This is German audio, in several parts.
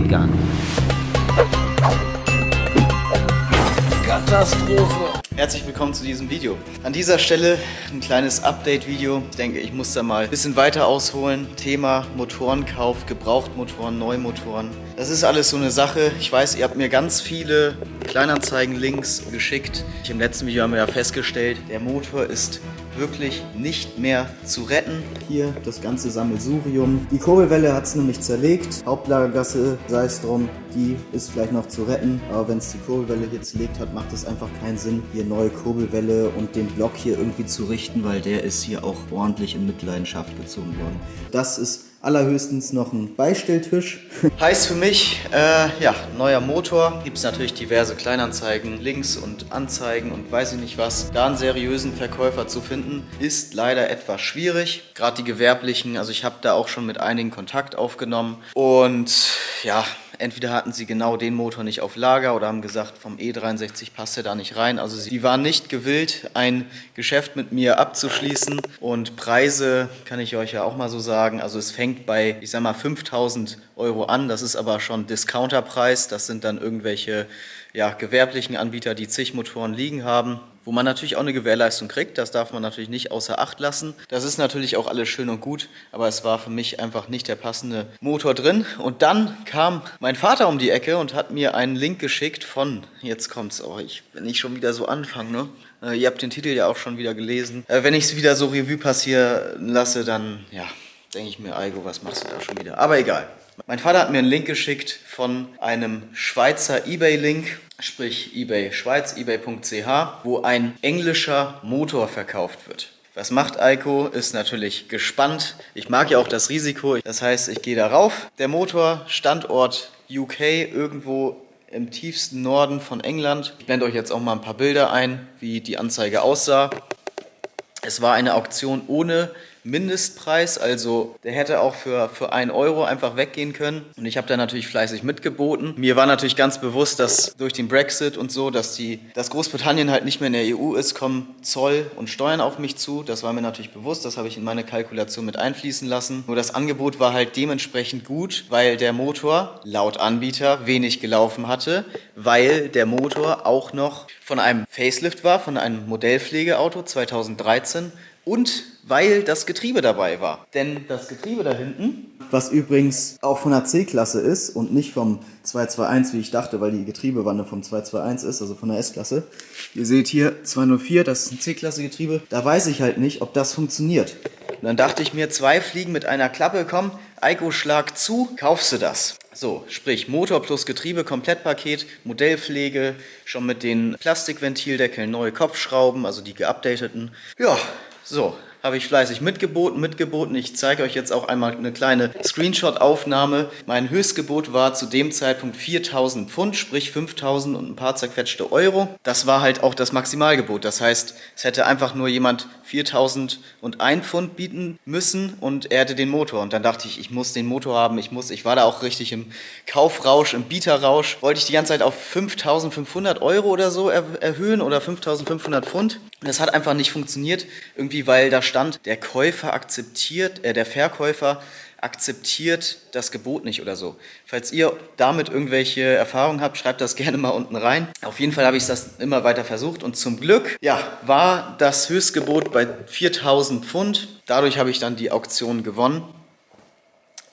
gar nicht. Katastrophe. Herzlich willkommen zu diesem Video. An dieser Stelle ein kleines Update-Video. Ich denke, ich muss da mal ein bisschen weiter ausholen. Thema Motorenkauf, Gebrauchtmotoren, Neumotoren. Das ist alles so eine Sache. Ich weiß, ihr habt mir ganz viele Kleinanzeigen-Links geschickt. Im letzten Video haben wir ja festgestellt, der Motor ist wirklich nicht mehr zu retten. Hier das ganze Sammelsurium. Die Kurbelwelle hat es nämlich zerlegt. Hauptlagergasse, sei es drum, die ist vielleicht noch zu retten. Aber wenn es die Kurbelwelle hier zerlegt hat, macht es einfach keinen Sinn, hier neue Kurbelwelle und den Block hier irgendwie zu richten, weil der ist hier auch ordentlich in Mitleidenschaft gezogen worden. Das ist allerhöchstens noch ein Beistelltisch. heißt für mich, äh, ja, neuer Motor. Gibt es natürlich diverse Kleinanzeigen, Links und Anzeigen und weiß ich nicht was. Da einen seriösen Verkäufer zu finden, ist leider etwas schwierig. Gerade die gewerblichen, also ich habe da auch schon mit einigen Kontakt aufgenommen. Und ja, Entweder hatten sie genau den Motor nicht auf Lager oder haben gesagt, vom E63 passt er da nicht rein. Also sie waren nicht gewillt, ein Geschäft mit mir abzuschließen. Und Preise kann ich euch ja auch mal so sagen. Also es fängt bei, ich sag mal, 5000 Euro an. Das ist aber schon Discounterpreis. Das sind dann irgendwelche ja, gewerblichen Anbieter, die zig Motoren liegen haben wo man natürlich auch eine Gewährleistung kriegt. Das darf man natürlich nicht außer Acht lassen. Das ist natürlich auch alles schön und gut, aber es war für mich einfach nicht der passende Motor drin. Und dann kam mein Vater um die Ecke und hat mir einen Link geschickt von, jetzt kommt's auch, ich, wenn ich schon wieder so anfange, ne? Äh, ihr habt den Titel ja auch schon wieder gelesen. Äh, wenn ich es wieder so Revue passieren lasse, dann, ja, denke ich mir, Aigo, was machst du da schon wieder? Aber egal. Mein Vater hat mir einen Link geschickt von einem Schweizer eBay-Link, sprich eBay Schweiz, ebay.ch, wo ein englischer Motor verkauft wird. Was macht Eiko? Ist natürlich gespannt. Ich mag ja auch das Risiko. Das heißt, ich gehe darauf. Der Motor, Standort UK, irgendwo im tiefsten Norden von England. Ich blende euch jetzt auch mal ein paar Bilder ein, wie die Anzeige aussah. Es war eine Auktion ohne Mindestpreis, also der hätte auch für, für 1 Euro einfach weggehen können. Und ich habe da natürlich fleißig mitgeboten. Mir war natürlich ganz bewusst, dass durch den Brexit und so, dass, die, dass Großbritannien halt nicht mehr in der EU ist, kommen Zoll und Steuern auf mich zu. Das war mir natürlich bewusst, das habe ich in meine Kalkulation mit einfließen lassen. Nur das Angebot war halt dementsprechend gut, weil der Motor laut Anbieter wenig gelaufen hatte, weil der Motor auch noch von einem Facelift war, von einem Modellpflegeauto 2013 und weil das Getriebe dabei war. Denn das Getriebe da hinten, was übrigens auch von der C-Klasse ist und nicht vom 221, wie ich dachte, weil die Getriebewanne vom 221 ist, also von der S-Klasse. Ihr seht hier 204, das ist ein C-Klasse-Getriebe. Da weiß ich halt nicht, ob das funktioniert. Und dann dachte ich mir, zwei Fliegen mit einer Klappe, komm, Eiko schlag zu, kaufst du das. So, sprich Motor plus Getriebe, Komplettpaket, Modellpflege, schon mit den Plastikwentildeckeln, neue Kopfschrauben, also die geupdateten. Ja, so, habe ich fleißig mitgeboten, mitgeboten. Ich zeige euch jetzt auch einmal eine kleine Screenshot-Aufnahme. Mein Höchstgebot war zu dem Zeitpunkt 4000 Pfund, sprich 5000 und ein paar zerquetschte Euro. Das war halt auch das Maximalgebot. Das heißt, es hätte einfach nur jemand 4001 Pfund bieten müssen und er hätte den Motor. Und dann dachte ich, ich muss den Motor haben, ich muss, ich war da auch richtig im Kaufrausch, im Bieterrausch. Wollte ich die ganze Zeit auf 5500 Euro oder so erhöhen oder 5500 Pfund. Das hat einfach nicht funktioniert, irgendwie, weil da stand, der Käufer akzeptiert, äh, der Verkäufer akzeptiert das Gebot nicht oder so. Falls ihr damit irgendwelche Erfahrungen habt, schreibt das gerne mal unten rein. Auf jeden Fall habe ich das immer weiter versucht und zum Glück, ja, war das Höchstgebot bei 4000 Pfund. Dadurch habe ich dann die Auktion gewonnen.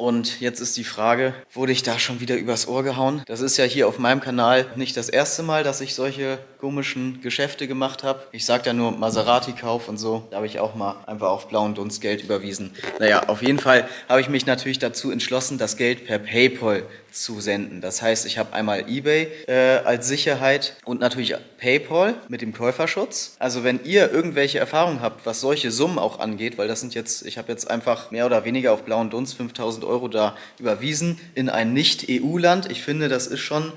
Und jetzt ist die Frage, wurde ich da schon wieder übers Ohr gehauen? Das ist ja hier auf meinem Kanal nicht das erste Mal, dass ich solche komischen Geschäfte gemacht habe. Ich sage ja nur Maserati-Kauf und so. Da habe ich auch mal einfach auf blauen Dunst Geld überwiesen. Naja, auf jeden Fall habe ich mich natürlich dazu entschlossen, das Geld per PayPal zu senden. Das heißt, ich habe einmal eBay äh, als Sicherheit und natürlich PayPal mit dem Käuferschutz. Also wenn ihr irgendwelche Erfahrungen habt, was solche Summen auch angeht, weil das sind jetzt, ich habe jetzt einfach mehr oder weniger auf blauen Dunst 5000 Euro da überwiesen in ein Nicht-EU-Land. Ich finde, das ist schon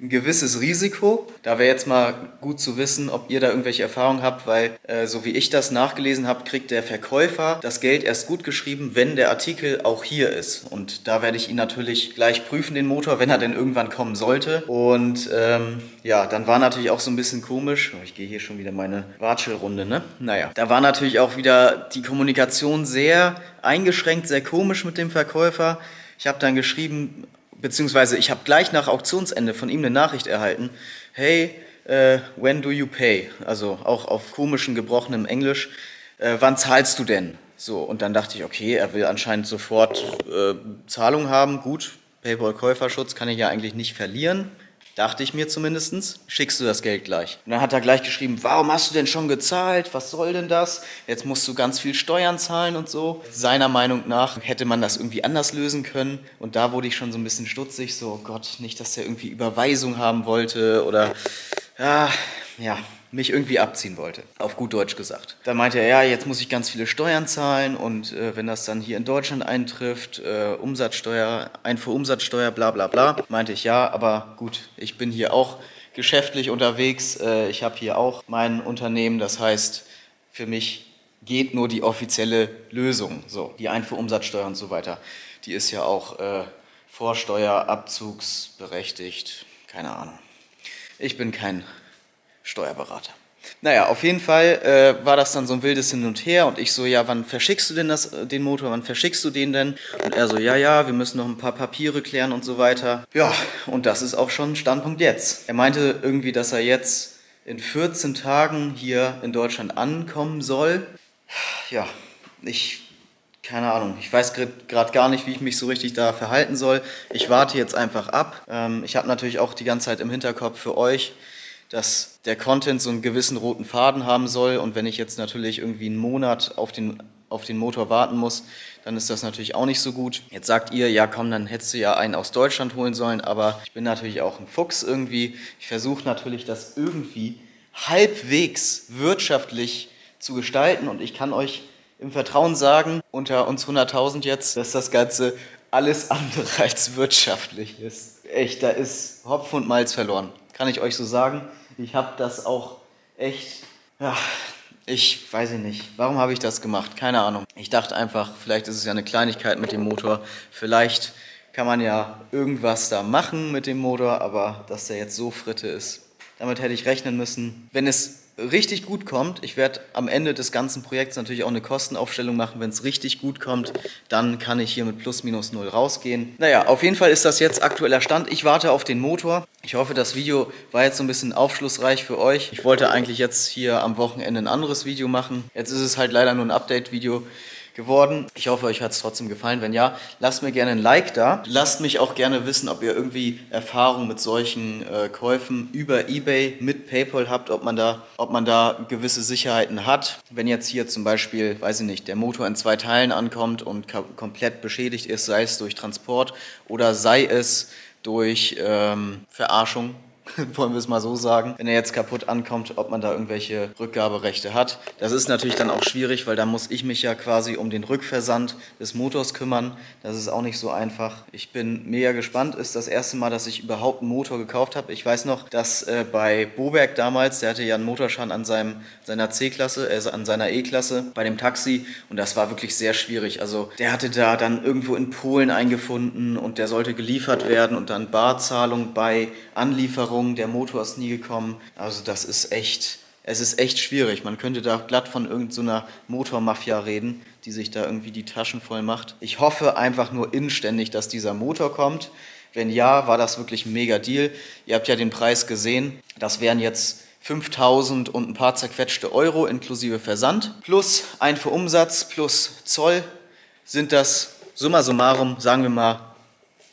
ein gewisses Risiko. Da wäre jetzt mal gut zu wissen, ob ihr da irgendwelche Erfahrungen habt, weil äh, so wie ich das nachgelesen habe, kriegt der Verkäufer das Geld erst gut geschrieben, wenn der Artikel auch hier ist. Und da werde ich ihn natürlich gleich prüfen, den Motor, wenn er denn irgendwann kommen sollte. Und ähm, ja, dann war natürlich auch so ein bisschen komisch. Oh, ich gehe hier schon wieder meine Watschelrunde, ne? Naja, da war natürlich auch wieder die Kommunikation sehr eingeschränkt, sehr komisch mit dem Verkäufer. Ich habe dann geschrieben, beziehungsweise ich habe gleich nach Auktionsende von ihm eine Nachricht erhalten, hey, uh, when do you pay? Also auch auf komischen, gebrochenem Englisch, uh, wann zahlst du denn? So, und dann dachte ich, okay, er will anscheinend sofort äh, Zahlung haben. Gut, PayPal-Käuferschutz kann ich ja eigentlich nicht verlieren. Dachte ich mir zumindest. Schickst du das Geld gleich. Und dann hat er gleich geschrieben, warum hast du denn schon gezahlt? Was soll denn das? Jetzt musst du ganz viel Steuern zahlen und so. Seiner Meinung nach hätte man das irgendwie anders lösen können. Und da wurde ich schon so ein bisschen stutzig. So, oh Gott, nicht, dass er irgendwie Überweisung haben wollte oder, ja, ja, mich irgendwie abziehen wollte, auf gut Deutsch gesagt. Da meinte er, ja, jetzt muss ich ganz viele Steuern zahlen und äh, wenn das dann hier in Deutschland eintrifft, äh, Umsatzsteuer, Einfuhrumsatzsteuer, bla bla bla, meinte ich, ja, aber gut, ich bin hier auch geschäftlich unterwegs, äh, ich habe hier auch mein Unternehmen, das heißt, für mich geht nur die offizielle Lösung, so, die Einfuhrumsatzsteuer und so weiter. Die ist ja auch äh, vorsteuerabzugsberechtigt, keine Ahnung. Ich bin kein Steuerberater. Naja, auf jeden Fall äh, war das dann so ein wildes Hin und Her und ich so, ja, wann verschickst du denn das, äh, den Motor, wann verschickst du den denn? Und er so, ja, ja, wir müssen noch ein paar Papiere klären und so weiter. Ja, und das ist auch schon Standpunkt jetzt. Er meinte irgendwie, dass er jetzt in 14 Tagen hier in Deutschland ankommen soll. Ja, ich, keine Ahnung, ich weiß gerade gar nicht, wie ich mich so richtig da verhalten soll. Ich warte jetzt einfach ab. Ähm, ich habe natürlich auch die ganze Zeit im Hinterkopf für euch, dass der Content so einen gewissen roten Faden haben soll. Und wenn ich jetzt natürlich irgendwie einen Monat auf den, auf den Motor warten muss, dann ist das natürlich auch nicht so gut. Jetzt sagt ihr, ja komm, dann hättest du ja einen aus Deutschland holen sollen, aber ich bin natürlich auch ein Fuchs irgendwie. Ich versuche natürlich, das irgendwie halbwegs wirtschaftlich zu gestalten und ich kann euch im Vertrauen sagen, unter uns 100.000 jetzt, dass das Ganze alles andere als wirtschaftlich ist. Echt, da ist Hopf und Malz verloren, kann ich euch so sagen. Ich habe das auch echt, ja, ich weiß nicht. Warum habe ich das gemacht? Keine Ahnung. Ich dachte einfach, vielleicht ist es ja eine Kleinigkeit mit dem Motor. Vielleicht kann man ja irgendwas da machen mit dem Motor, aber dass der jetzt so fritte ist, damit hätte ich rechnen müssen. Wenn es richtig gut kommt, ich werde am Ende des ganzen Projekts natürlich auch eine Kostenaufstellung machen. Wenn es richtig gut kommt, dann kann ich hier mit plus minus null rausgehen. Naja, auf jeden Fall ist das jetzt aktueller Stand. Ich warte auf den Motor. Ich hoffe, das Video war jetzt so ein bisschen aufschlussreich für euch. Ich wollte eigentlich jetzt hier am Wochenende ein anderes Video machen. Jetzt ist es halt leider nur ein Update-Video geworden. Ich hoffe, euch hat es trotzdem gefallen. Wenn ja, lasst mir gerne ein Like da. Lasst mich auch gerne wissen, ob ihr irgendwie Erfahrung mit solchen äh, Käufen über eBay mit PayPal habt, ob man, da, ob man da gewisse Sicherheiten hat. Wenn jetzt hier zum Beispiel, weiß ich nicht, der Motor in zwei Teilen ankommt und komplett beschädigt ist, sei es durch Transport oder sei es durch ähm, Verarschung wollen wir es mal so sagen, wenn er jetzt kaputt ankommt, ob man da irgendwelche Rückgaberechte hat. Das ist natürlich dann auch schwierig, weil da muss ich mich ja quasi um den Rückversand des Motors kümmern. Das ist auch nicht so einfach. Ich bin mega gespannt. Ist das erste Mal, dass ich überhaupt einen Motor gekauft habe. Ich weiß noch, dass äh, bei Boberg damals, der hatte ja einen Motorschaden an seinem, seiner C-Klasse, äh, an seiner E-Klasse bei dem Taxi und das war wirklich sehr schwierig. Also der hatte da dann irgendwo in Polen eingefunden und der sollte geliefert werden und dann Barzahlung bei Anlieferung Der Motor ist nie gekommen. Also das ist echt, es ist echt schwierig. Man könnte da glatt von irgendeiner so Motormafia reden, die sich da irgendwie die Taschen voll macht. Ich hoffe einfach nur inständig, dass dieser Motor kommt. Wenn ja, war das wirklich ein mega Deal. Ihr habt ja den Preis gesehen. Das wären jetzt 5000 und ein paar zerquetschte Euro inklusive Versand. Plus Einfuhrumsatz plus Zoll sind das summa summarum, sagen wir mal,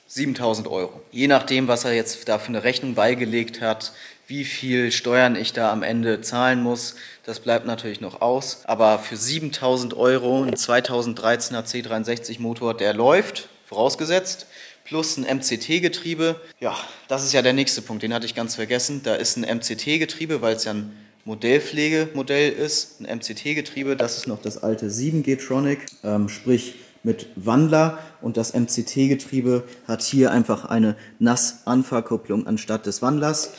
7000 Euro. Je nachdem, was er jetzt da für eine Rechnung beigelegt hat, wie viel Steuern ich da am Ende zahlen muss, das bleibt natürlich noch aus. Aber für 7000 Euro ein 2013er C63 Motor, der läuft, vorausgesetzt, plus ein MCT-Getriebe. Ja, das ist ja der nächste Punkt, den hatte ich ganz vergessen. Da ist ein MCT-Getriebe, weil es ja ein Modellpflegemodell ist, ein MCT-Getriebe. Das ist noch das alte 7G-Tronic, ähm, sprich mit Wandler und das MCT-Getriebe hat hier einfach eine Nass-Anfahrkupplung anstatt des Wandlers.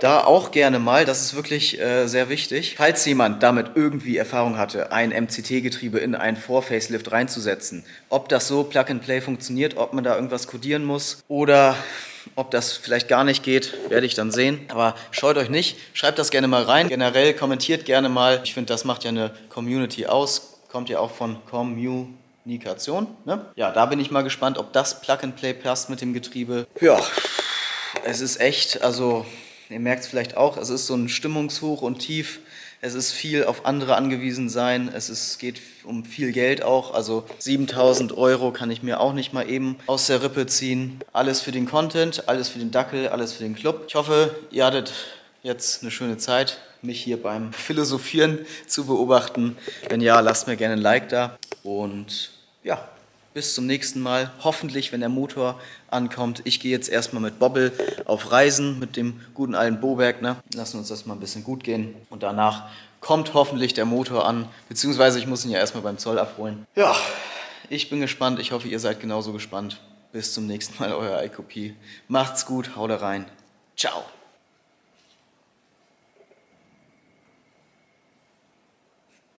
Da auch gerne mal, das ist wirklich äh, sehr wichtig, falls jemand damit irgendwie Erfahrung hatte, ein MCT-Getriebe in einen Vor-Facelift reinzusetzen, ob das so Plug-and-Play funktioniert, ob man da irgendwas codieren muss oder ob das vielleicht gar nicht geht, werde ich dann sehen. Aber scheut euch nicht, schreibt das gerne mal rein. Generell kommentiert gerne mal. Ich finde, das macht ja eine Community aus. Kommt ja auch von Commu Kommunikation. Ne? Ja, da bin ich mal gespannt, ob das Plug-and-Play passt mit dem Getriebe. Ja, es ist echt, also ihr merkt es vielleicht auch, es ist so ein Stimmungshoch und Tief. Es ist viel auf andere angewiesen sein. Es ist, geht um viel Geld auch. Also 7000 Euro kann ich mir auch nicht mal eben aus der Rippe ziehen. Alles für den Content, alles für den Dackel, alles für den Club. Ich hoffe, ihr hattet jetzt eine schöne Zeit, mich hier beim Philosophieren zu beobachten. Wenn ja, lasst mir gerne ein Like da. Und ja, bis zum nächsten Mal. Hoffentlich, wenn der Motor ankommt. Ich gehe jetzt erstmal mit Bobbel auf Reisen mit dem guten alten Boberg. Ne? Lassen uns das mal ein bisschen gut gehen. Und danach kommt hoffentlich der Motor an. Beziehungsweise ich muss ihn ja erstmal beim Zoll abholen. Ja, ich bin gespannt. Ich hoffe, ihr seid genauso gespannt. Bis zum nächsten Mal, euer iCopy. Macht's gut, haut rein. Ciao.